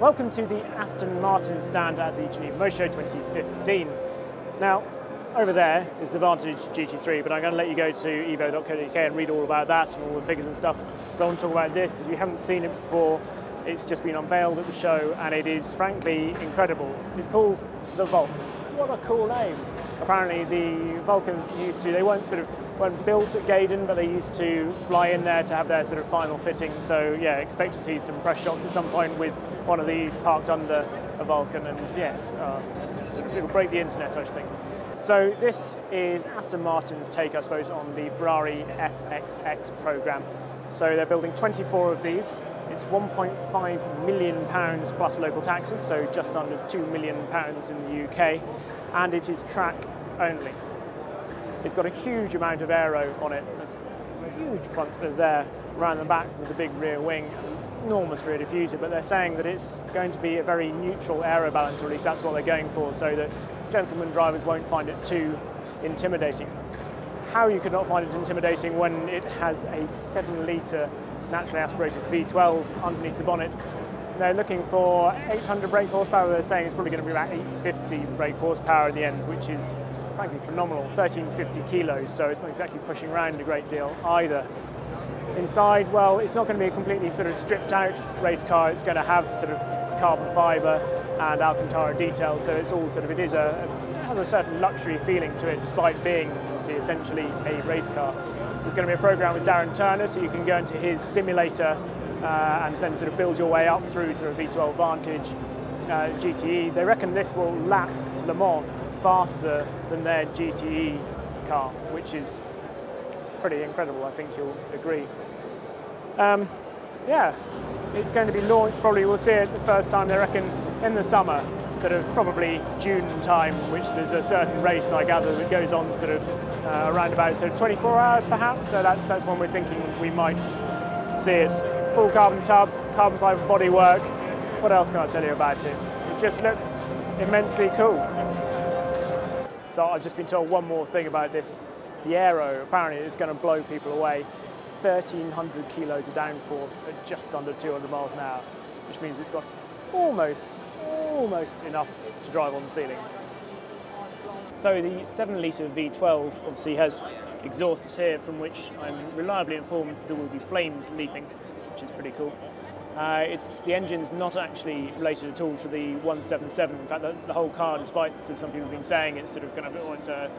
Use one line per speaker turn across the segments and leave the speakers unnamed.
Welcome to the Aston Martin stand at the Geneva Motor Show 2015. Now, over there is the Vantage GT3, but I'm going to let you go to evo.co.uk and read all about that and all the figures and stuff. So I want to talk about this because we haven't seen it before. It's just been unveiled at the show and it is frankly incredible. It's called the Vulcan. What a cool name. Apparently the Vulcans used to, they weren't sort of weren't built at Gaydon, but they used to fly in there to have their sort of final fitting. So yeah, expect to see some press shots at some point with one of these parked under a Vulcan. And yes, uh, it'll break the internet, I think. So this is Aston Martin's take, I suppose, on the Ferrari FXX program. So they're building 24 of these. It's 1.5 million pounds plus local taxes, so just under 2 million pounds in the UK, and it is track only. It's got a huge amount of aero on it. There's a huge front there, around the back with a big rear wing, enormous rear diffuser, but they're saying that it's going to be a very neutral aero balance, or at least that's what they're going for, so that gentlemen drivers won't find it too intimidating. How you could not find it intimidating when it has a 7 litre naturally aspirated V12 underneath the bonnet. They're looking for 800 brake horsepower, they're saying it's probably going to be about 850 brake horsepower in the end, which is frankly phenomenal, 1350 kilos, so it's not exactly pushing around a great deal either. Inside, well, it's not going to be a completely sort of stripped out race car, it's going to have sort of carbon fibre and Alcantara details, so it's all sort of, it is a, it has a certain luxury feeling to it despite being obviously essentially a race car. There's going to be a program with Darren Turner, so you can go into his simulator uh, and then sort of build your way up through sort of V12 Vantage uh, GTE. They reckon this will lap Le Mans faster than their GTE car, which is pretty incredible, I think you'll agree. Um, yeah, it's going to be launched, probably we'll see it the first time, they reckon, in the summer, sort of probably June time, which there's a certain race, I gather, that goes on sort of uh, around about of 24 hours perhaps, so that's, that's when we're thinking we might see it. Full carbon tub, carbon fibre bodywork, what else can I tell you about it? It just looks immensely cool. So I've just been told one more thing about this. The aero, apparently is going to blow people away. 1,300 kilos of downforce at just under 200 miles an hour, which means it's got almost, almost enough to drive on the ceiling. So the 7 litre V12 obviously has exhausts here from which I'm reliably informed there will be flames leaping, which is pretty cool. Uh, it's the engine's not actually related at all to the One-77. In fact, the, the whole car, despite some people have been saying it's sort of kind of oh, it's a,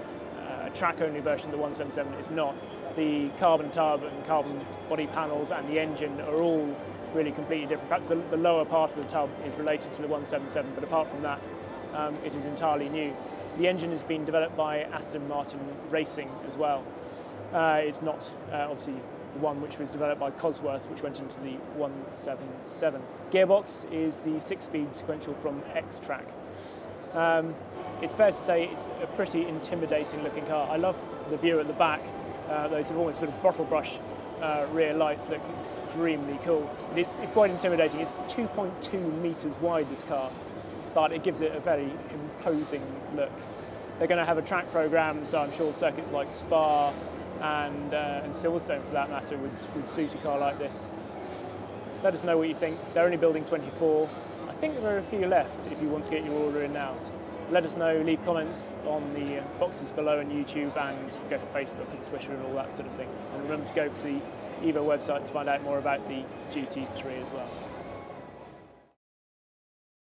a track-only version of the One-77, it's not. The carbon tub and carbon body panels and the engine are all really completely different. Perhaps the, the lower part of the tub is related to the One-77, but apart from that, um, it is entirely new. The engine has been developed by Aston Martin Racing as well. Uh, it's not uh, obviously one which was developed by Cosworth, which went into the One-77. Gearbox is the six-speed sequential from Xtrac. Um, it's fair to say it's a pretty intimidating looking car. I love the view at the back, uh, those almost sort of bottle brush uh, rear lights look extremely cool. It's, it's quite intimidating. It's 2.2 metres wide, this car, but it gives it a very imposing look. They're going to have a track program, so I'm sure circuits like Spa, and, uh, and Silverstone for that matter would, would suit a car like this. Let us know what you think. They're only building 24. I think there are a few left if you want to get your order in now. Let us know, leave comments on the boxes below on YouTube and go to Facebook and Twitter and all that sort of thing. And remember to go for the EVO website to find out more about the GT3 as well.